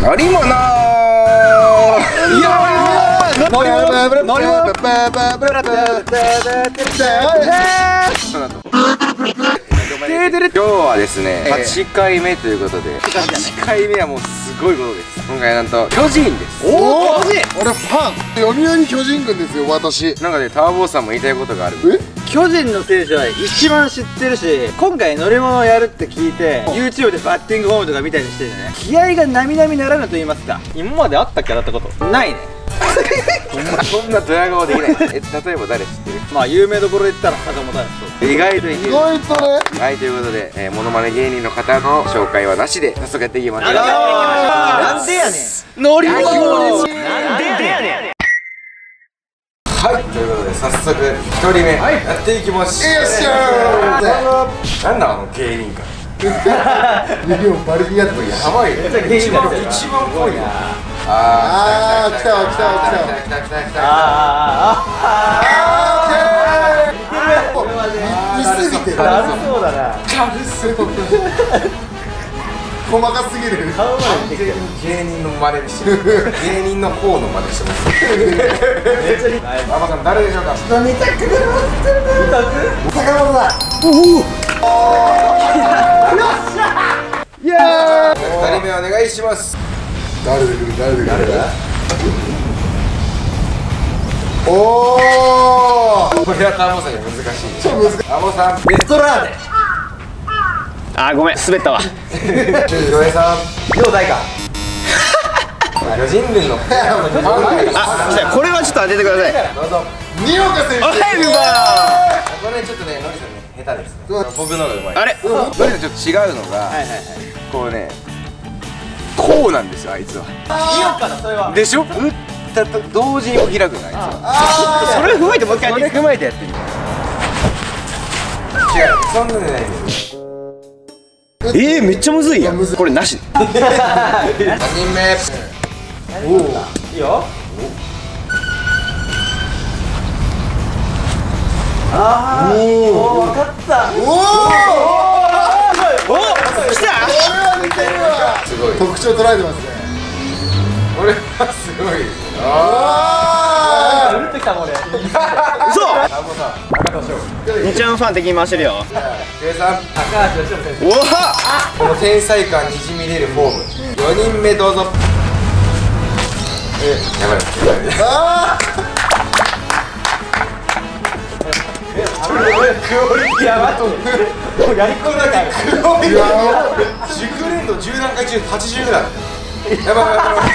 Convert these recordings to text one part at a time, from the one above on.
乗り物いや乗り物。乗り物。今日はですね8回目ということで8回目はもうすごいことです。今回なんと巨人です。おお俺ファン。読売巨人軍ですよ私。なんかねターボーさんも言いたいことがあるえ？巨人の選手は一番知ってるし今回乗り物をやるって聞いて YouTube でバッティングフォームとか見たりしててね。気合が並々ならぬと言いますか。今まであったっけだったこと？ないね。そんなドヤ顔できない。え例えば誰知ってる？まあ有名どころで言ったら坂本意外といけ意る外とね。はいということで、えー、モノマネ芸人の方の紹介はなしで早速やっていきましょうなんでやねん。乗り物なんでやねん。はいということで早速一人目やっていきましょう。よっしゃなんだあの芸人か。ーミリオンバリにやってるや。やばいよ。一番一いなああー来たわ来たわ来たわ来た来た来たあ見すぎてるあああるそうだな細かすぎる。顔までできてる芸人の真似してる芸人の方の真似してます。めっちゃ似てる馬場さん誰でしょうか？いやー。二人目お願いします誰で来る誰で来る誰だおおこれはターボさんには難しい。ちょっと難しい。ターボさんレストラーデあーごめん滑ったわ。井上さん両大か。巨人軍のあじゃあこれはちょっと当ててください。どうぞ。二岡選手これちょっとねノリさんね下手ですね。うん僕の方がうまい。あれノリさんちょっと違うのがはいはいはい。こうねこうなんですよあいつは。二岡だそれは。でしょ？打ったと同時にお開くのあいつは。あそれ踏まえてもう一回これやって踏まえてやってみ違うそんなのじゃないですえー、めっちゃむずいやん。これなし。3人目おおいいよ。あー。お分かった。おおお来た。これは似てるわすごい。特徴捉えてますね。これはすごい。ああ打ってきたもん俺嘘。あタボさん。中田翔二ちゃんファン的に回してるよ高橋由伸選手。おこの天才感にじみ出るフォーム。4人目どうぞ。えやばい。やばい。あやばい。もうやり込んだから。ーい。や熟練度10段階中80ぐらい。やばい。やばい。やばい。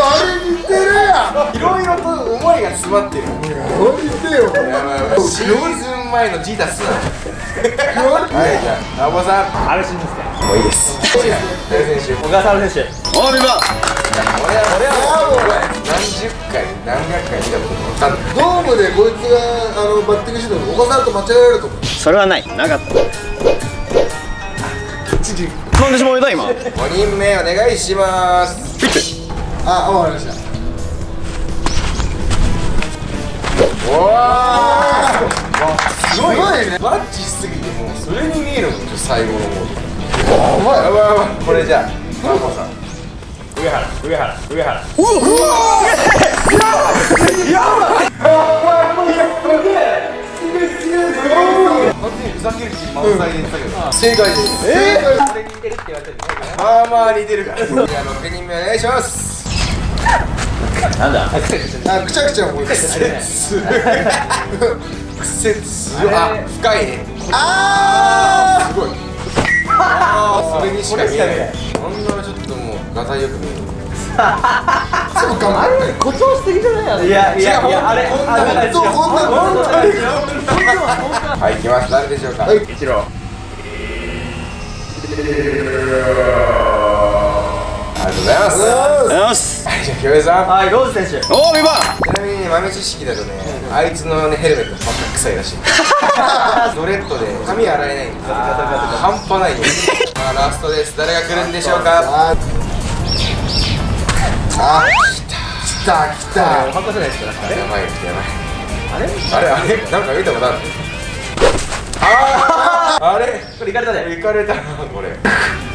あれ似てるやんい。ろい。ろと思い。が詰まってるやばい。やばい。シーズン前の G 出すなはいじゃあタボさん。あれ信じてもういいです。誰選手小笠原選手お見事。俺は俺は何十回何百回見たことか分。かんないドームでこいつがあのバッティングしてたの岡さんと間違えられると思う。それはない。なかった。なんでしもうだ今。5人目お願いします。あ、わかりました。おおすごいね。マッチしすぎてもうそれに見えるもん最後のモードやばいやばい。これじゃあマコさん上原上原上原完全にふざける気満載で言ったけど正解ですえー、これ似てるって言われてるまあまあ似てるからじゃあ6人目お願いしますなんだあ、くちゃくちゃ思い出したす癖すごいあ深いね。あすごい。ああそれにしか見えない。こんなちょっともうガタイよく見えるー、そうかもあれ誇張しすぎじゃない？あれ。いやいやいやあれこんなあれそうこんな本当。にはい行きます。誰でしょうか？はい。一郎とうございます。はいじゃあ京平さん。はいローズ選手。おお見番ちなみにね豆知識だとねあいつのねヘルメットバカ臭いらしい。ドレッドで髪洗えない。んです半端ない。よ まあラストです。誰が来るんでしょうか？ああ来た来た。半端じゃないですからやばいやばい。あれ？あれ？あれ？なんか見たことある？ああれ？これ？いかれたで。行かれたなこれ。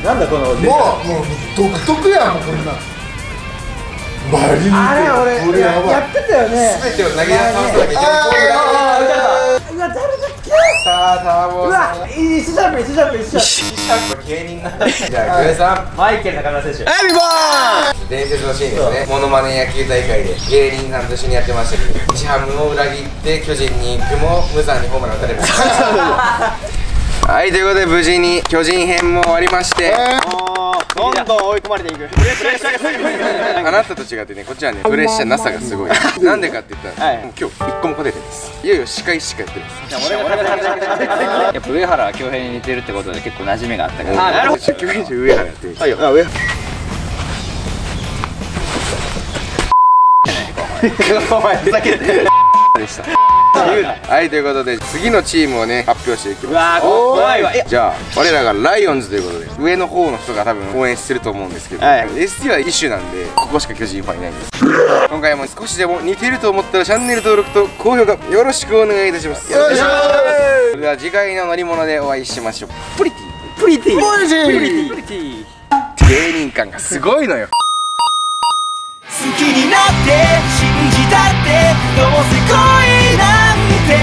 なんだこのもうもう独特やんもうこんなリーあれ俺やばい。ってたよね。全てを投げ出さなきゃいけない。あーうわ誰だっけ？さあターボうわ一緒じゃん一緒じゃん一緒シャープ芸人なんだ。じゃあグエさん。マイケル中村選手。エビボー伝説のシーンですね。モノマネ野球大会で。芸人さんと一緒にやってましたけど。日ハムを裏切って巨人に行くも無残にホームラン打たれましたはいということで無事に巨人編も終わりまして、どんどん追い込まれていく。プレッシャーがすごいあなたと違ってねこっちはねプレッシャーなさがすごい。なんでかって言ったら、はい。もう今日一個も勝ててないです。いよいよ司会しかやってるんです。俺が俺がやっぱ上原恭平に似てるってことで結構馴染みがあったから。あなるほど。初級編上原やってみてはいよ。あ上 お前ふざけてでしたはいということで次のチームをね発表していきうます。わー怖いわ。じゃあ我らがライオンズということで上の方の人が多分応援してると思うんですけど、はい。ST は一種なんでここしか巨人ファンいないんです。今回も少しでも似てると思ったらチャンネル登録と高評価よろしくお願いいたします。よいしょそれでは次回の乗り物でお会いしましょう。プリティプリティおいしいプリティ芸人感がすごいのよ。好きになって信じたってどうせ恋なんて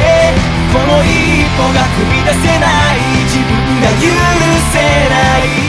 この一歩が踏み出せない。自分が許せない。